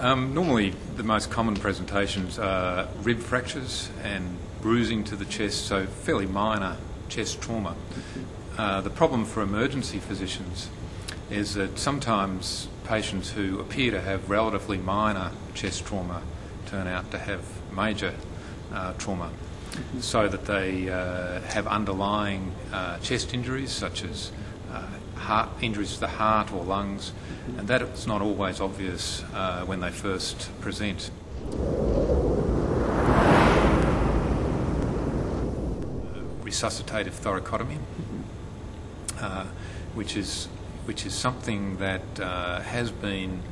Um, normally, the most common presentations are rib fractures and bruising to the chest, so fairly minor chest trauma. Uh, the problem for emergency physicians is that sometimes patients who appear to have relatively minor chest trauma turn out to have major uh, trauma, so that they uh, have underlying uh, chest injuries such as heart injuries to the heart or lungs, and that is not always obvious uh, when they first present. Resuscitative thoracotomy, uh, which is which is something that uh, has been,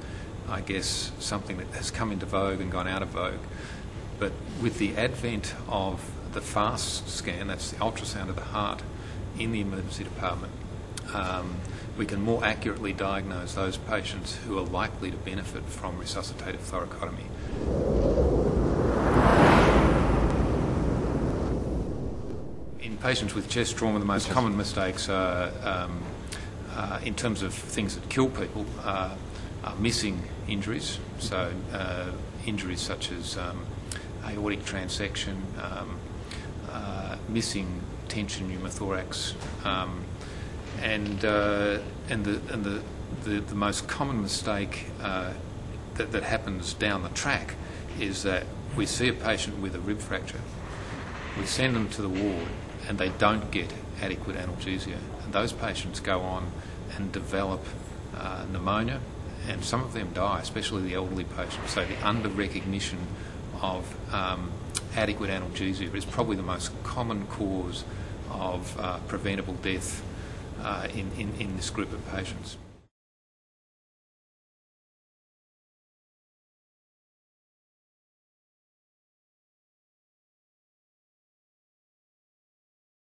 I guess, something that has come into vogue and gone out of vogue. But with the advent of the FAST scan, that's the ultrasound of the heart in the emergency department, um, we can more accurately diagnose those patients who are likely to benefit from resuscitative thoracotomy. In patients with chest trauma, the most common mistakes are, um, uh, in terms of things that kill people, uh, are missing injuries. So, uh, injuries such as um, aortic transection, um, uh, missing tension pneumothorax, um, and uh, and the and the, the, the most common mistake uh, that, that happens down the track is that we see a patient with a rib fracture, we send them to the ward, and they don't get adequate analgesia, and those patients go on and develop uh, pneumonia, and some of them die, especially the elderly patients. So the under recognition of um, adequate analgesia is probably the most common cause of uh, preventable death Uh, in, in, in this group of patients.